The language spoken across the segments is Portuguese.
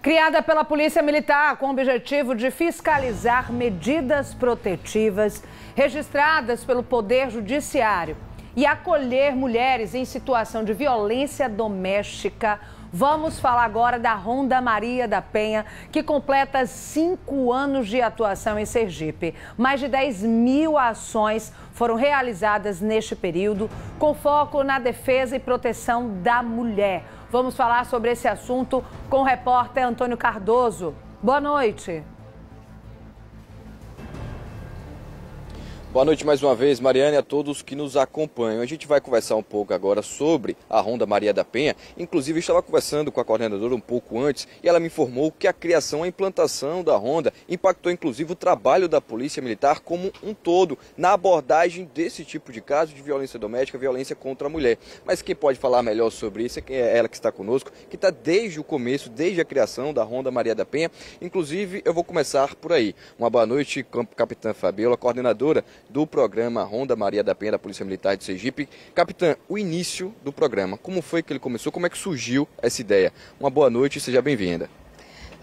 Criada pela Polícia Militar com o objetivo de fiscalizar medidas protetivas registradas pelo Poder Judiciário e acolher mulheres em situação de violência doméstica. Vamos falar agora da Ronda Maria da Penha, que completa cinco anos de atuação em Sergipe. Mais de 10 mil ações foram realizadas neste período, com foco na defesa e proteção da mulher. Vamos falar sobre esse assunto com o repórter Antônio Cardoso. Boa noite. Boa noite mais uma vez, Mariana, e a todos que nos acompanham. A gente vai conversar um pouco agora sobre a Ronda Maria da Penha. Inclusive, estava conversando com a coordenadora um pouco antes e ela me informou que a criação, a implantação da Ronda impactou inclusive o trabalho da Polícia Militar como um todo na abordagem desse tipo de caso de violência doméstica, violência contra a mulher. Mas quem pode falar melhor sobre isso é ela que está conosco, que está desde o começo, desde a criação da Ronda Maria da Penha. Inclusive, eu vou começar por aí. Uma boa noite, Capitã Fabiola, coordenadora do programa Ronda Maria da Penha da Polícia Militar de Sergipe. Capitã, o início do programa, como foi que ele começou? Como é que surgiu essa ideia? Uma boa noite e seja bem-vinda.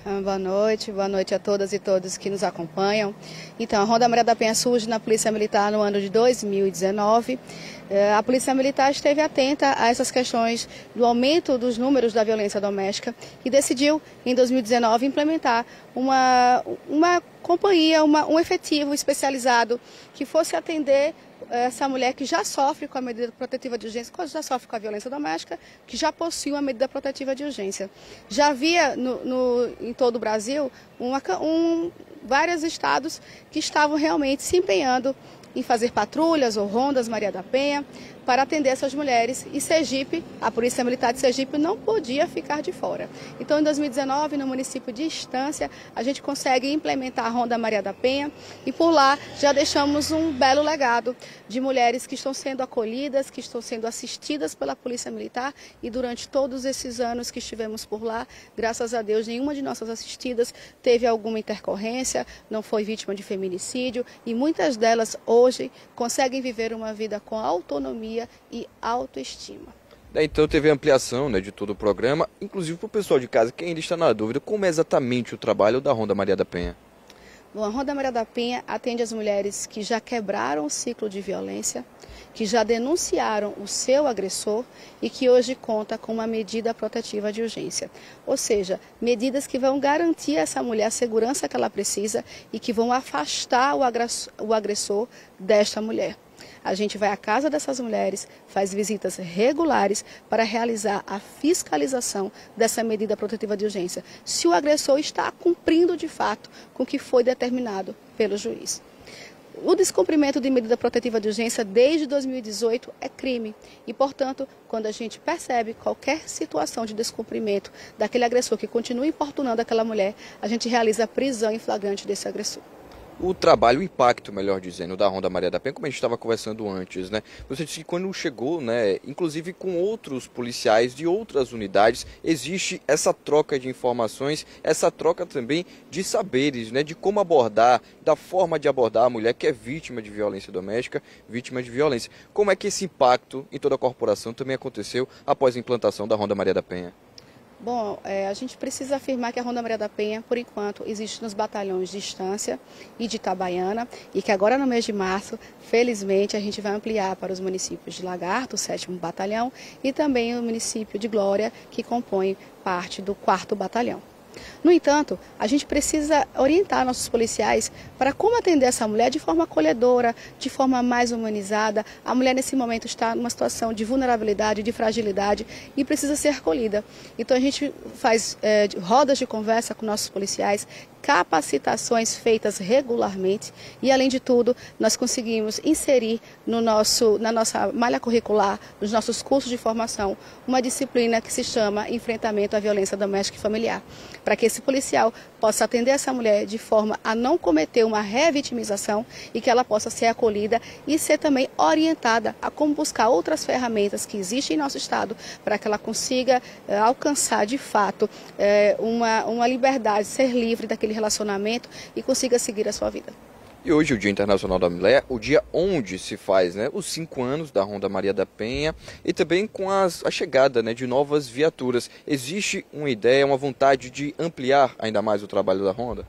Ah, boa noite, boa noite a todas e todos que nos acompanham. Então, a Ronda Maria da Penha surge na Polícia Militar no ano de 2019. Eh, a Polícia Militar esteve atenta a essas questões do aumento dos números da violência doméstica e decidiu, em 2019, implementar uma, uma companhia, uma, um efetivo especializado que fosse atender essa mulher que já sofre com a medida protetiva de urgência, que já sofre com a violência doméstica, que já possui uma medida protetiva de urgência. Já havia no, no em todo o Brasil uma, um, vários estados que estavam realmente se empenhando em fazer patrulhas ou rondas Maria da Penha para atender essas mulheres. E Sergipe, a Polícia Militar de Sergipe não podia ficar de fora. Então, em 2019, no município de Estância, a gente consegue implementar a Ronda Maria da Penha. E por lá já deixamos um belo legado de mulheres que estão sendo acolhidas, que estão sendo assistidas pela Polícia Militar. E durante todos esses anos que estivemos por lá, graças a Deus, nenhuma de nossas assistidas teve alguma intercorrência, não foi vítima de feminicídio. E muitas delas hoje conseguem viver uma vida com autonomia autonomia e autoestima. Então teve ampliação né, de todo o programa, inclusive para o pessoal de casa que ainda está na dúvida, como é exatamente o trabalho da Ronda Maria da Penha? Bom, a Ronda Maria da Penha atende as mulheres que já quebraram o ciclo de violência, que já denunciaram o seu agressor e que hoje conta com uma medida protetiva de urgência. Ou seja, medidas que vão garantir a essa mulher a segurança que ela precisa e que vão afastar o agressor desta mulher. A gente vai à casa dessas mulheres, faz visitas regulares para realizar a fiscalização dessa medida protetiva de urgência, se o agressor está cumprindo de fato com o que foi determinado pelo juiz. O descumprimento de medida protetiva de urgência desde 2018 é crime. E, portanto, quando a gente percebe qualquer situação de descumprimento daquele agressor que continua importunando aquela mulher, a gente realiza a prisão em flagrante desse agressor o trabalho, o impacto, melhor dizendo, da Ronda Maria da Penha, como a gente estava conversando antes, né? Você disse que quando chegou, né, inclusive com outros policiais de outras unidades, existe essa troca de informações, essa troca também de saberes, né, de como abordar, da forma de abordar a mulher que é vítima de violência doméstica, vítima de violência. Como é que esse impacto em toda a corporação também aconteceu após a implantação da Ronda Maria da Penha? Bom, é, a gente precisa afirmar que a Ronda Maria da Penha, por enquanto, existe nos batalhões de Estância e de Itabaiana e que agora no mês de março, felizmente, a gente vai ampliar para os municípios de Lagarto, o sétimo batalhão, e também o município de Glória, que compõe parte do quarto batalhão. No entanto, a gente precisa orientar nossos policiais para como atender essa mulher de forma acolhedora, de forma mais humanizada. A mulher nesse momento está numa situação de vulnerabilidade, de fragilidade e precisa ser acolhida. Então a gente faz é, rodas de conversa com nossos policiais, capacitações feitas regularmente. E, além de tudo, nós conseguimos inserir no nosso, na nossa malha curricular, nos nossos cursos de formação, uma disciplina que se chama Enfrentamento à Violência Doméstica e Familiar, para que esse policial possa atender essa mulher de forma a não cometer uma revitimização e que ela possa ser acolhida e ser também orientada a como buscar outras ferramentas que existem em nosso Estado para que ela consiga eh, alcançar de fato eh, uma, uma liberdade, ser livre daquele relacionamento e consiga seguir a sua vida. E hoje o Dia Internacional da Mulher, o dia onde se faz né, os cinco anos da Ronda Maria da Penha e também com as, a chegada né, de novas viaturas. Existe uma ideia, uma vontade de ampliar ainda mais o trabalho da Ronda?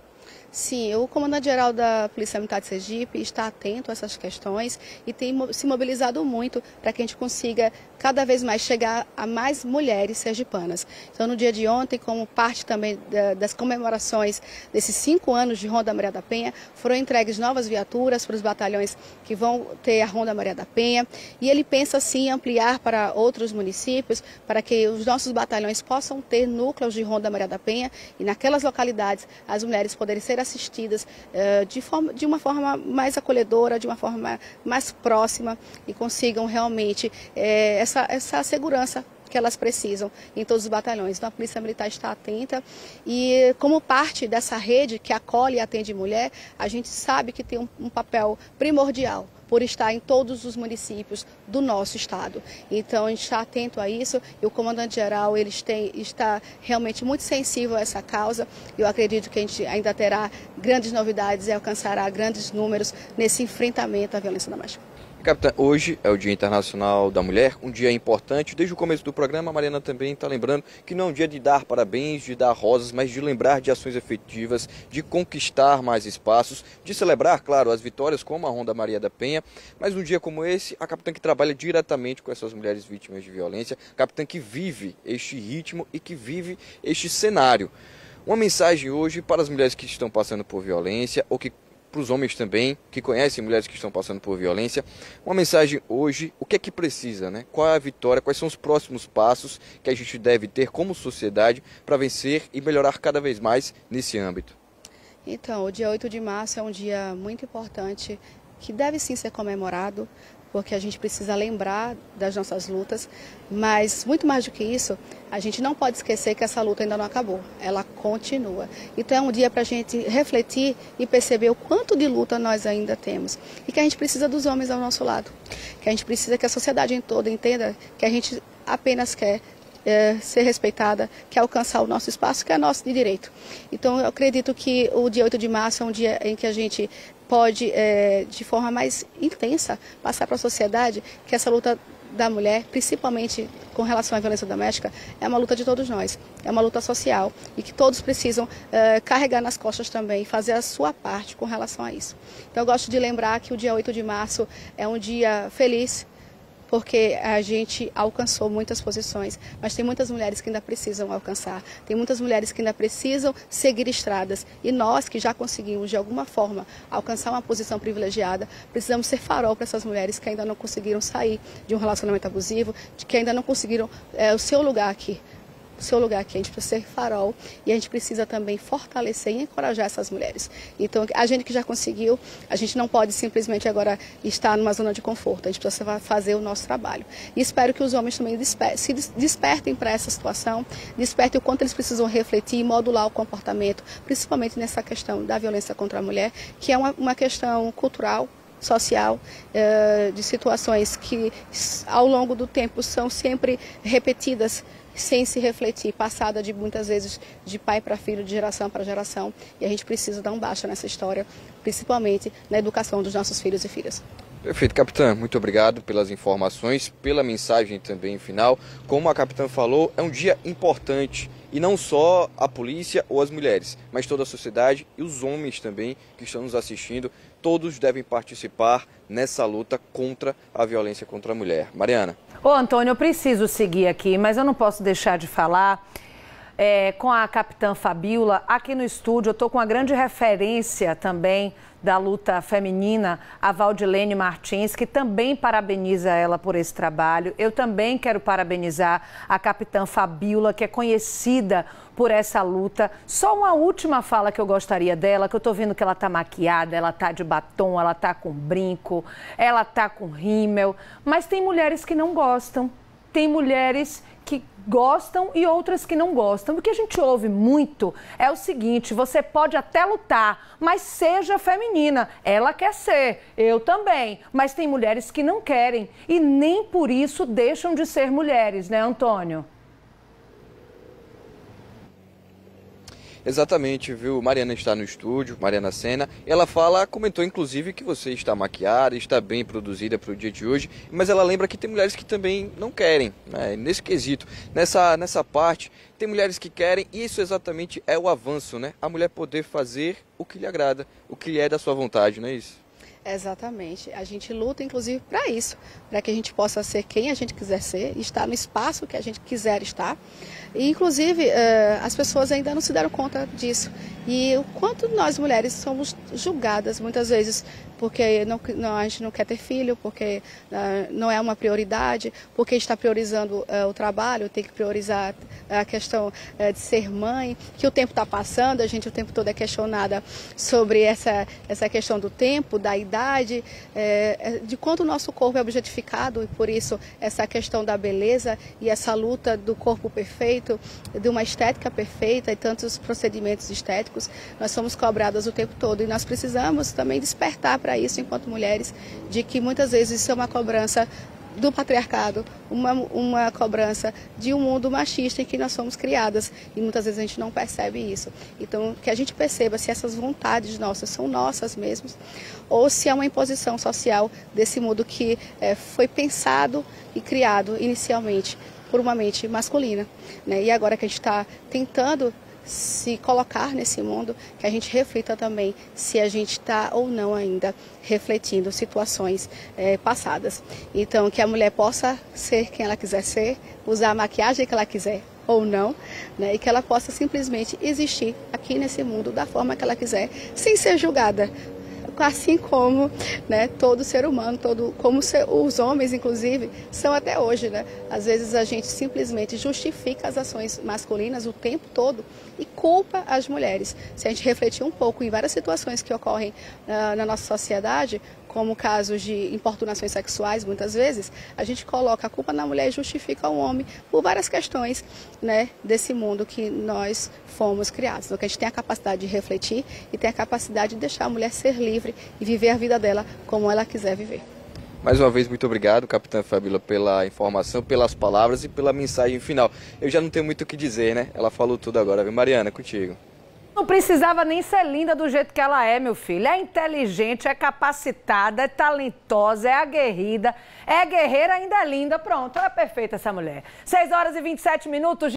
Sim, o comandante-geral da Polícia Militar de Sergipe está atento a essas questões e tem se mobilizado muito para que a gente consiga cada vez mais chegar a mais mulheres sergipanas. Então, no dia de ontem, como parte também das comemorações desses cinco anos de Ronda Maria da Penha, foram entregues novas viaturas para os batalhões que vão ter a Ronda Maria da Penha. E ele pensa, sim, ampliar para outros municípios, para que os nossos batalhões possam ter núcleos de Ronda Maria da Penha e naquelas localidades as mulheres poderem ser assistidas uh, de, forma, de uma forma mais acolhedora, de uma forma mais próxima e consigam realmente eh, essa, essa segurança que elas precisam em todos os batalhões. Então a Polícia Militar está atenta e como parte dessa rede que acolhe e atende mulher, a gente sabe que tem um, um papel primordial por estar em todos os municípios do nosso estado. Então a gente está atento a isso e o comandante-geral ele está realmente muito sensível a essa causa. Eu acredito que a gente ainda terá grandes novidades e alcançará grandes números nesse enfrentamento à violência doméstica. Capitã, hoje é o Dia Internacional da Mulher, um dia importante. Desde o começo do programa, a Mariana também está lembrando que não é um dia de dar parabéns, de dar rosas, mas de lembrar de ações efetivas, de conquistar mais espaços, de celebrar, claro, as vitórias como a Ronda Maria da Penha. Mas um dia como esse, a capitã que trabalha diretamente com essas mulheres vítimas de violência, a capitã que vive este ritmo e que vive este cenário. Uma mensagem hoje para as mulheres que estão passando por violência ou que para os homens também, que conhecem mulheres que estão passando por violência. Uma mensagem hoje, o que é que precisa, né? Qual é a vitória, quais são os próximos passos que a gente deve ter como sociedade para vencer e melhorar cada vez mais nesse âmbito? Então, o dia 8 de março é um dia muito importante que deve sim ser comemorado, porque a gente precisa lembrar das nossas lutas, mas muito mais do que isso, a gente não pode esquecer que essa luta ainda não acabou, ela continua. Então é um dia para a gente refletir e perceber o quanto de luta nós ainda temos e que a gente precisa dos homens ao nosso lado, que a gente precisa que a sociedade em toda entenda que a gente apenas quer é, ser respeitada, quer alcançar o nosso espaço, que é nosso de direito. Então, eu acredito que o dia 8 de março é um dia em que a gente pode, é, de forma mais intensa, passar para a sociedade que essa luta da mulher, principalmente com relação à violência doméstica, é uma luta de todos nós, é uma luta social e que todos precisam é, carregar nas costas também, fazer a sua parte com relação a isso. Então eu gosto de lembrar que o dia 8 de março é um dia feliz, porque a gente alcançou muitas posições, mas tem muitas mulheres que ainda precisam alcançar, tem muitas mulheres que ainda precisam seguir estradas. E nós que já conseguimos de alguma forma alcançar uma posição privilegiada, precisamos ser farol para essas mulheres que ainda não conseguiram sair de um relacionamento abusivo, que ainda não conseguiram é, o seu lugar aqui seu lugar gente precisa ser farol e a gente precisa também fortalecer e encorajar essas mulheres. Então, a gente que já conseguiu, a gente não pode simplesmente agora estar numa zona de conforto. A gente precisa fazer o nosso trabalho. E espero que os homens também se despertem para essa situação, despertem o quanto eles precisam refletir e modular o comportamento, principalmente nessa questão da violência contra a mulher, que é uma, uma questão cultural, social, eh, de situações que ao longo do tempo são sempre repetidas sem se refletir, passada de muitas vezes de pai para filho, de geração para geração. E a gente precisa dar um baixa nessa história, principalmente na educação dos nossos filhos e filhas. Perfeito, capitã. Muito obrigado pelas informações, pela mensagem também final. Como a capitã falou, é um dia importante e não só a polícia ou as mulheres, mas toda a sociedade e os homens também que estão nos assistindo. Todos devem participar nessa luta contra a violência contra a mulher. Mariana. Ô, Antônio, eu preciso seguir aqui, mas eu não posso deixar de falar é, com a capitã Fabiola. Aqui no estúdio, eu estou com uma grande referência também da luta feminina, a Valdilene Martins, que também parabeniza ela por esse trabalho. Eu também quero parabenizar a capitã Fabiola, que é conhecida por essa luta. Só uma última fala que eu gostaria dela, que eu estou vendo que ela está maquiada, ela está de batom, ela está com brinco, ela está com rímel, mas tem mulheres que não gostam. Tem mulheres que gostam e outras que não gostam. O que a gente ouve muito é o seguinte: você pode até lutar, mas seja feminina. Ela quer ser, eu também. Mas tem mulheres que não querem e nem por isso deixam de ser mulheres, né, Antônio? Exatamente, viu? Mariana está no estúdio, Mariana Sena. Ela fala, comentou inclusive que você está maquiada, está bem produzida para o dia de hoje, mas ela lembra que tem mulheres que também não querem, né? nesse quesito, nessa, nessa parte, tem mulheres que querem e isso exatamente é o avanço, né? A mulher poder fazer o que lhe agrada, o que lhe é da sua vontade, não é isso? Exatamente. A gente luta, inclusive, para isso, para que a gente possa ser quem a gente quiser ser, estar no espaço que a gente quiser estar. E, inclusive, uh, as pessoas ainda não se deram conta disso. E o quanto nós mulheres somos julgadas muitas vezes porque não, não, a gente não quer ter filho, porque uh, não é uma prioridade, porque está priorizando uh, o trabalho, tem que priorizar a questão uh, de ser mãe, que o tempo está passando, a gente o tempo todo é questionada sobre essa, essa questão do tempo, da idade, eh, de quanto o nosso corpo é objetificado e por isso essa questão da beleza e essa luta do corpo perfeito, de uma estética perfeita e tantos procedimentos estéticos nós somos cobradas o tempo todo e nós precisamos também despertar para isso enquanto mulheres, de que muitas vezes isso é uma cobrança do patriarcado, uma, uma cobrança de um mundo machista em que nós somos criadas e muitas vezes a gente não percebe isso. Então, que a gente perceba se essas vontades nossas são nossas mesmas ou se é uma imposição social desse mundo que é, foi pensado e criado inicialmente por uma mente masculina. Né? E agora que a gente está tentando se colocar nesse mundo, que a gente reflita também se a gente está ou não ainda refletindo situações é, passadas. Então, que a mulher possa ser quem ela quiser ser, usar a maquiagem que ela quiser ou não, né, e que ela possa simplesmente existir aqui nesse mundo da forma que ela quiser, sem ser julgada assim como né, todo ser humano, todo, como os homens, inclusive, são até hoje. Né? Às vezes a gente simplesmente justifica as ações masculinas o tempo todo e culpa as mulheres. Se a gente refletir um pouco em várias situações que ocorrem uh, na nossa sociedade, como casos de importunações sexuais, muitas vezes, a gente coloca a culpa na mulher e justifica o homem por várias questões né, desse mundo que nós fomos criados. Então, que a gente tem a capacidade de refletir e tem a capacidade de deixar a mulher ser livre e viver a vida dela como ela quiser viver. Mais uma vez, muito obrigado, Capitã Fabíola, pela informação, pelas palavras e pela mensagem final. Eu já não tenho muito o que dizer, né? Ela falou tudo agora. Mariana, contigo. Não precisava nem ser linda do jeito que ela é, meu filho. É inteligente, é capacitada, é talentosa, é aguerrida, é guerreira, ainda é linda. Pronto, ela é perfeita essa mulher. 6 horas e 27 minutos.